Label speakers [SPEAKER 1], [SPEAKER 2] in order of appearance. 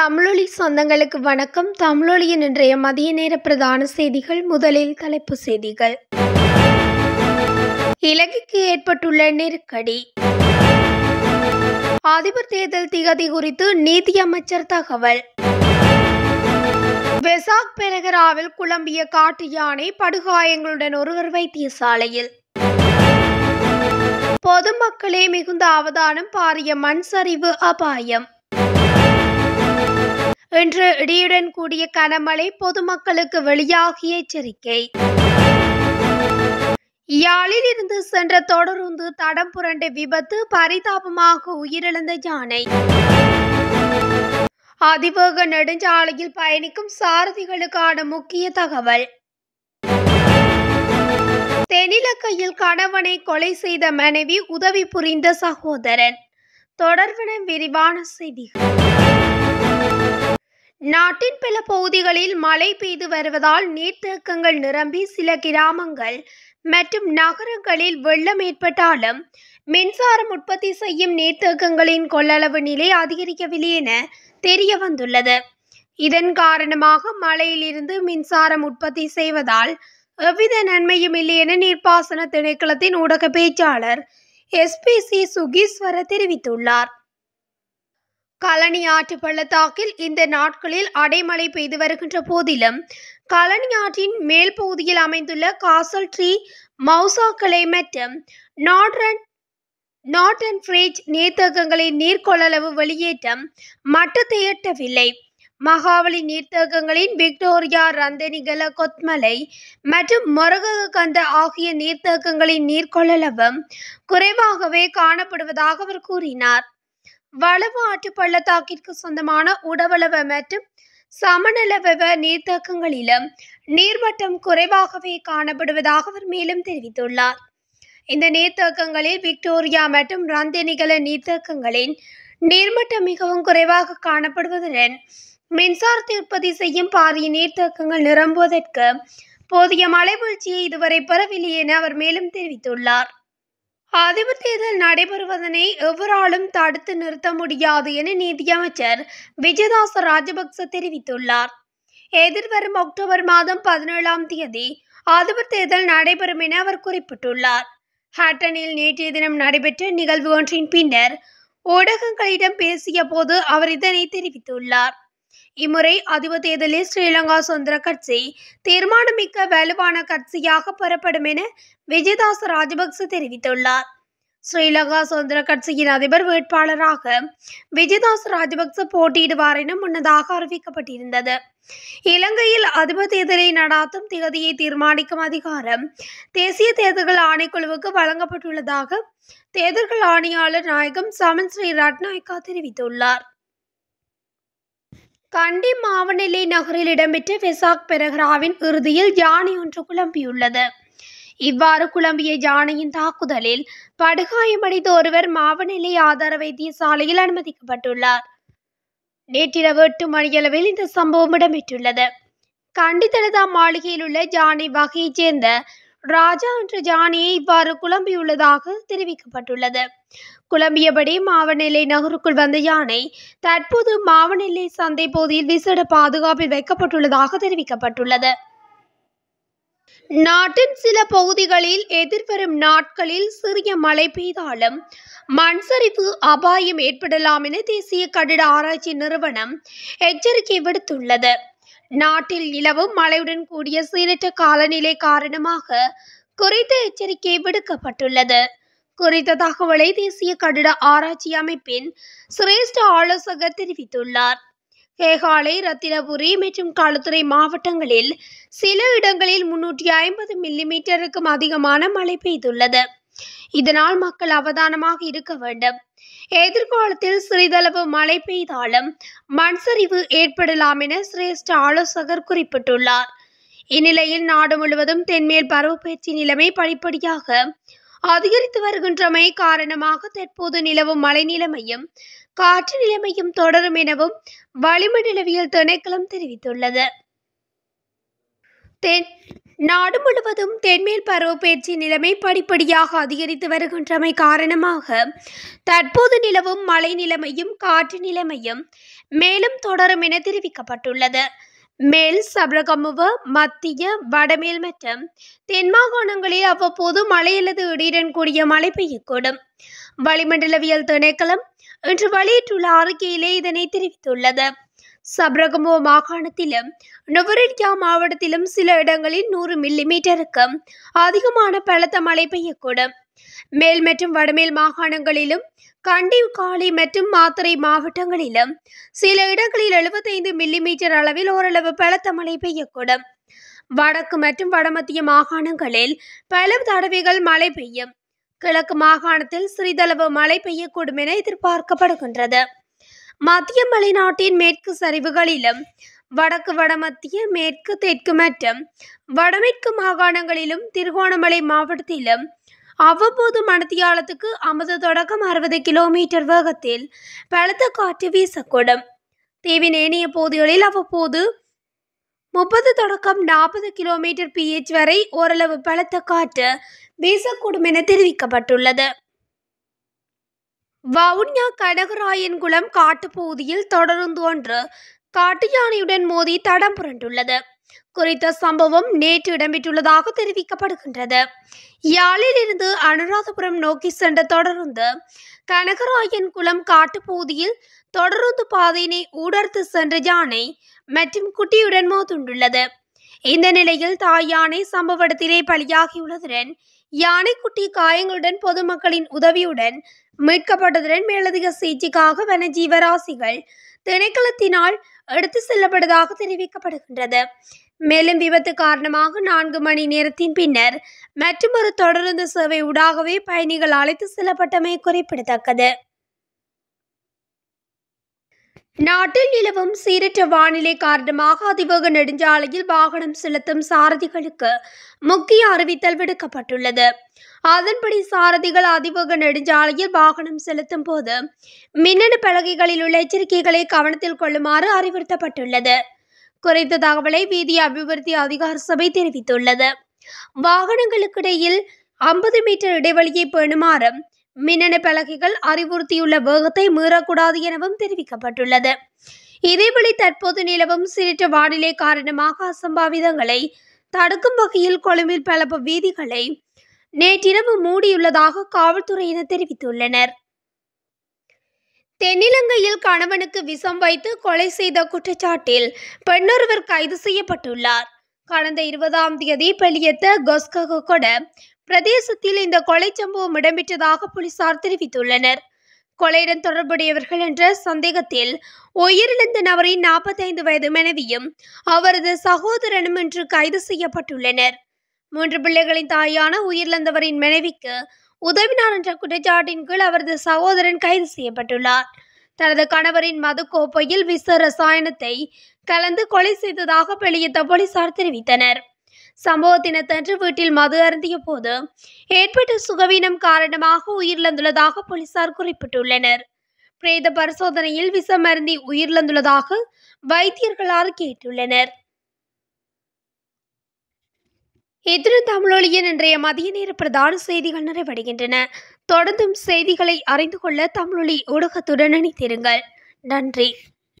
[SPEAKER 1] தமிழொலி சொந்தங்களுக்கு வணக்கம். தமிழொலியின் இன்றைய மதிய நேர பிரதான செய்திகள் முதலில் தலைப்பு செய்திகள். இலங்கைக்கு ஏற்பட்டுள்ள நெருக்கடி. அதிபர் தேர்தல் திகதி குறித்து நீதி அமைச்சர் தகவல். வெசாக் பெரகராவில் குழம்பிய காட்டு யானை படுகாயங்களுடன் ஒருவர் வைத்தியசாலையில். பொதுமக்களே மிகுந்த அவதானம் பாரிய மண் சரிவு அபாயம். இன்று இடியுடன் கூடிய கனமழை பொதுமக்களுக்கு வெளியாகிய எச்சரிக்கை. யாழில் இருந்து சென்ற தொடருந்து தடம் புரண்ட விபத்து பரிதாபமாக உயிரிழந்த யானை. அதிவேக நெடுஞ்சாலையில் பயணிக்கும் சாரதிகளுக்கான முக்கிய தகவல். தென்னிலக்கையில் கணவனை கொலை செய்த மனைவி உதவி புரிந்த சகோதரன். தொடர்பன விரிவான செய்திகள். நாட்டின் பல பகுதிகளில் மழை பெய்து வருவதால் நீர்த்தேக்கங்கள் நிரம்பி சில கிராமங்கள் மற்றும் நகரங்களில் வெள்ளம் ஏற்பட்டாலும் மின்சாரம் உற்பத்தி செய்யும் நீர்த்தேக்கங்களின் கொள்ளளவு நிலை அதிகரிக்கவில்லை என தெரிய வந்துள்ளது. இதன் காரணமாக மழையிலிருந்து மின்சாரம் உற்பத்தி செய்வதால் எவ்வித நன்மையும் இல்லை என நீர்ப்பாசன திணைக்களத்தின் ஊடக பேச்சாளர் எஸ்பிசி சுகீஸ்வர தெரிவித்துள்ளார். கழனி ஆற்று பள்ளத்தாக்கில் இந்த நாட்களில் அடைமழை பெய்து வருகின்ற போதிலும் கழனி ஆற்றின் மேல் பகுதியில் அமைந்துள்ள காசல் ட்ரீ மவுசாக்களை மற்றும் நாட்ரன் நாட்டன் ஃப்ரேஜ் நீர்த்தேக்கங்களின் நீர்க்கொள்ளளவு வெளியேற்றம் மட்டத்தை எட்டவில்லை மகாவலி நீர்த்தேக்கங்களின் விக்டோரியா ரந்தனிகல கொத்மலை மற்றும் மொரககந்த ஆகிய நீர்த்தேக்கங்களின் நீர்க்கொள்ளளவும் குறைவாகவே காணப்படுவதாக அவர் கூறினார். வளவு ஆற்று பள்ளத்தாக்கிற்கு சொந்தமான உடவளவு மற்றும் சமநலவெவ நீர்த்தேக்கங்களிலும் நீர்மட்டம் குறைவாகவே காணப்படுவதாக அவர் மேலும் தெரிவித்துள்ளார். இந்த நீர்த்தேக்கங்களில் விக்டோரியா மற்றும் ரந்தனிகல நீர்த்தேக்கங்களின் நீர்மட்டம் மிகவும் குறைவாக காணப்படுவதுடன் மின்சாரத்தை உற்பத்தி செய்யும் பாரிய நீர்த்தேக்கங்கள் நிரம்புவதற்கு போதிய மழை வீழ்ச்சியை இதுவரை பெறவில்லை என அவர் மேலும் தெரிவித்துள்ளார். அதிபர் தேர்தல் நடைபெறுவதனை எவராலும் தடுத்து நிறுத்த முடியாது என நீதியமைச்சர் விஜயதாச ராஜபக்ச தெரிவித்துள்ளார். எதிர்வரும் அக்டோபர் மாதம் பதினேழாம் தேதி அதிபர் தேர்தல் நடைபெறும் என அவர் குறிப்பிட்டுள்ளார். ஹாட்டனில் நேற்றைய தினம் நடைபெற்ற நிகழ்வு ஒன்றின் பின்னர் ஊடகங்களிடம் பேசிய போது அவர் இதனை தெரிவித்துள்ளார். இம்முறை அதிபர் தேர்தலில் ஸ்ரீலங்கா சுதந்திர கட்சி தீர்மானமிக்க வலுவான கட்சியாக பெறப்படும் என விஜயதாச ராஜபக்ச தெரிவித்துள்ளார். ஸ்ரீலங்கா சுதந்திர கட்சியின் அதிபர் வேட்பாளராக விஜயதாச ராஜபக்ச போட்டியிடுவார் என முன்னதாக அறிவிக்கப்பட்டிருந்தது. இலங்கையில் அதிபர் தேர்தலை நடாத்தும் திகதியை தீர்மானிக்கும் அதிகாரம் தேசிய தேர்தல்கள் ஆணைக்குழுவுக்கு வழங்கப்பட்டுள்ளதாக தேர்தல்கள் ஆணையாளர் நாயகம் சமன் ஸ்ரீ ரட்நாயக்கா தெரிவித்துள்ளார். கண்டி மாவநிலை நகரில் இடம்பெற்ற வெசாக் பெரகராவின் இறுதியில் யானை ஒன்று குழம்பியுள்ளது. இவ்வாறு குழம்பிய யானையின் தாக்குதலில் படுகாயமடைந்த ஒருவர் மாவநிலை ஆதார வைத்தியசாலையில் அனுமதிக்கப்பட்டுள்ளார். நேற்றிரவு எட்டு மணியளவில் இந்த சம்பவம் இடம்பெற்றுள்ளது. கண்டி தலதா மாளிகையில் உள்ள யானை வகையைச் சேர்ந்த ராஜா என்ற யானையை இவ்வாறு குழம்பியுள்ளதாக தெரிவிக்கப்பட்டுள்ளது. குழம்பியபடி மாவனெல்லை நகருக்குள் வந்த யானை தற்போது மாவனெல்லை சந்தை பகுதியில் விசேட பாதுகாப்பில் வைக்கப்பட்டுள்ளதாக தெரிவிக்கப்பட்டுள்ளது. நாட்டின் சில பகுதிகளில் எதிர்வரும் நாட்களில் சிறிய மழை பெய்தாலும் மண் சரிவு அபாயம் ஏற்படலாம் என தேசிய கட்டிட ஆராய்ச்சி நிறுவனம் எச்சரிக்கை விடுத்துள்ளது. நாட்டில் நிலவும் மழையுடன் கூடிய சீரற்ற காலநிலை காரணமாக குறித்த எச்சரிக்கை விடுக்கப்பட்டுள்ளது. குறித்த தகவலை தேசிய கட்டிட ஆராய்ச்சி அமைப்பின் சிரேஷ்ட ஆலோசகர் தெரிவித்துள்ளார். கேகாலை ரத்தினபுரி மற்றும் களுத்துறை மாவட்டங்களில் சில இடங்களில் முன்னூற்றி ஐம்பது மில்லிமீட்டருக்கும் அதிகமான மழை பெய்துள்ளது. இதனால் மக்கள் அவதானமாக இருக்க வேண்டும். எதிர்காலத்தில் சிறிதளவு மழை பெய்தாலும் மண் சரிவு ஏற்படலாம் என சிரேஷ்ட ஆலோசகர் குறிப்பிட்டுள்ளார். இந்நிலையில் நாடு முழுவதும் தென்மேல் பருவப்பயிற்சி நிலைமை படிப்படியாக அதிகரித்து வருகின்றமை காரணமாக தற்போது நிலவும் மழை நிலைமையும் காற்று நிலைமையும் தொடரும் எனவும் வளிமண்டலவியல் திணைக்களம் தெரிவித்துள்ளது. தென் நாடு முழுவதும் தென்மேல் பருவப்பெயர்ச்சி நிலைமை படிப்படியாக அதிகரித்து வருகின்றமை காரணமாக தற்போது நிலவும் மழை நிலைமையும் காற்று நிலைமையும் மேலும் தொடரும் என தெரிவிக்கப்பட்டுள்ளது. மேல் சபரகமுவ மத்திய வடமேல் மற்றும் தென் மாகாணங்களில் அவ்வப்போது மழை அல்லது இடியுடன் கூடிய மழை பெய்யக்கூடும். வளிமண்டலவியல் திணைக்களம் இன்று வெளியிட்டுள்ள அறிக்கையிலே இதனை தெரிவித்துள்ளது. சபரகமுவ மாகாணத்திலும் நுவரெலியா மாவட்டத்திலும் சில இடங்களில் நூறு மில்லிமீட்டருக்கும் அதிகமான பலத்த மழை பெய்யக்கூடும். மேல் மற்றும் வடமேல் மாகாணங்களிலும் கண்டி காலி மற்றும் மாத்தறை மாவட்டங்களிலும் சில இடங்களில் எழுபத்தைந்து மில்லிமீட்டர் அளவில் ஓரளவு பலத்த மழை பெய்யக்கூடும். வடக்கு மற்றும் வடமத்திய மாகாணங்களில் பல தடவைகள் மழை பெய்யும். கிழக்கு மாகாணத்தில் சிறிதளவு மழை பெய்யக்கூடும் என எதிர்பார்க்கப்படுகின்றது. மத்திய மலைநாட்டின் மேற்கு சரிவுகளிலும் வடக்கு வடமத்திய மேற்கு தெற்கு மற்றும் வடமேற்கு மாகாணங்களிலும் திருகோணமலை மாவட்டத்திலும் அவ்வப்போது மணத்தியாலத்துக்கு ஐம்பது தொடக்கம் அறுபது கிலோமீட்டர் வேகத்தில் பலத்த காற்று வீசக்கூடும். தீவின் ஏனைய பகுதிகளில் அவ்வப்போது முப்பது தொடக்கம் நாற்பது கிலோமீட்டர் பிஹெச் வரை ஓரளவு பலத்த காற்று வீசக்கூடும் என தெரிவிக்கப்பட்டுள்ளது. வவுனியா கனகராயன்குளம் காட்டுப்பகுதியில் தொடருந்து ஒன்று காட்டு யானையுடன் மோதி தடம் புரண்டுள்ளது. குறித்த சம்பவம் நேற்று இடம்பெற்றுள்ளதாக தெரிவிக்கப்படுகின்றது. யாழிலிருந்து அனுராதபுரம் நோக்கி சென்ற தொடருந்து கனகராயன் குளம் காட்டுப்பகுதியில் தொடருந்து பாதையினை ஊடர்த்து சென்ற யானை மற்றும் குட்டியுடன் மோதுண்டுள்ளது. இந்த நிலையில் தாய் யானை சம்பவ இடத்திலே பலியாகியுள்ளதுடன் யானைக்குட்டி காயங்களுடன் பொதுமக்களின் உதவியுடன் மீட்கப்பட்டதுடன் மேலதிக சிகிச்சைக்காக வனஜீவராசிகள் திணைக்களத்தினால் எடுத்து செல்லப்பட்டதாக தெரிவிக்கப்படுகின்றது. மேலும் விபத்து காரணமாக நான்கு மணி நேரத்தின் பின்னர் மற்றொரு தொடருந்து சேவை ஊடாகவே பயணிகள் அழைத்து செல்லப்பட்டமை குறிப்பிடத்தக்கது. நாட்டில் நிலவும் சீரற்ற வானிலை காரணமாக அதிவேக நெடுஞ்சாலையில் வாகனம் செலுத்தும் சாரதிகளுக்கு முக்கிய அறிவித்தல் விடுக்கப்பட்டுள்ளது. அதன்படி சாரதிகள் அதிவேக நெடுஞ்சாலையில் வாகனம் செலுத்தும் போது மின்னணு பலகைகளில் உள்ள எச்சரிக்கைகளை கவனத்தில் கொள்ளுமாறு அறிவுறுத்தப்பட்டுள்ளது. குறித்த தகவலை வீதி அபிவிருத்தி அதிகார சபை தெரிவித்துள்ளது. வாகனங்களுக்கிடையில் ஐம்பது மீட்டர் இடைவெளியை பேணுமாறும் மின்னணு பலகைகள் அறிவுறுத்தியுள்ள வேகத்தை மீறக்கூடாது எனவும் தெரிவிக்கப்பட்டுள்ளது. இதேவேளை தற்போது நிலவும் சீரற்ற வானிலை காரணமாக அசம்பாவிதங்களை தடுக்கும் வகையில் கொழும்பில் பல வீதிகளை நேற்றிரவு மூடியுள்ளதாக காவல்துறையினர் தெரிவித்துள்ளனர். தென்னிலங்கையில் கணவனுக்கு விஷம் வைத்து கொலை செய்த குற்றச்சாட்டில் பெண்ணொருவர் கைது செய்யப்பட்டுள்ளார். கடந்த இருபதாம் தேதி பெளியத்த கொஸ்ககொட பிரதேசத்தில் இந்த கொலை சம்பவம் இடம்பெற்றதாக போலீசார் தெரிவித்துள்ளனர். கொலையுடன் தொடர்புடையவர்கள் என்ற சந்தேகத்தில் உயிரிழந்த நபரின் நாற்பத்தைந்து வயது மனைவியும் அவரது சகோதரனும் இன்று கைது செய்யப்பட்டுள்ளனர். மூன்று பிள்ளைகளின் தாயான உயிரிழந்தவரின் மனைவிக்கு உதவினார் என்ற குற்றச்சாட்டின் கீழ் அவரது சகோதரன் கைது செய்யப்பட்டுள்ளார். தனது கணவரின் மது கோப்பையில் விச ரசாயனத்தை கலந்து கொலை செய்ததாக வெளியிட்ட போலீசார் தெரிவித்தனர். சம்பவ தினத்தன்று வீட்டில் மது அருந்திய போது ஏற்பட்ட சுகவீனம் காரணமாக உயிரிழந்துள்ளதாக போலீசார் குறிப்பிட்டுள்ளனர். பிரேத பரிசோதனையில் விஷம் அருந்தி உயிரிழந்துள்ளதாக வைத்தியர்கள் அறிக்கையிட்டுள்ளனர் இத்துடன் தமிழொழியின் இன்றைய மதிய நேர பிரதான செய்திகள் நிறைவடைகின்றன. தொடர்ந்தும் செய்திகளை அறிந்து கொள்ள தமிழொலி ஊடகத்துடன் இணைத்திருங்கள் நன்றி.